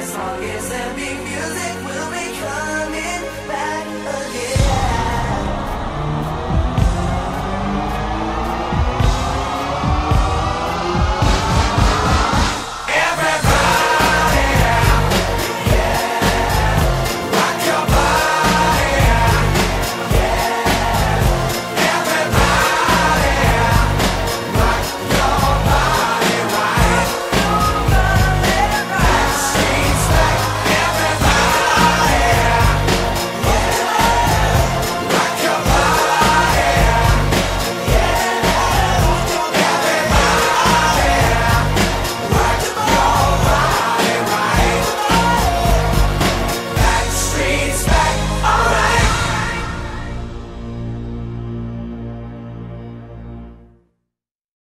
As long as music, will be coming.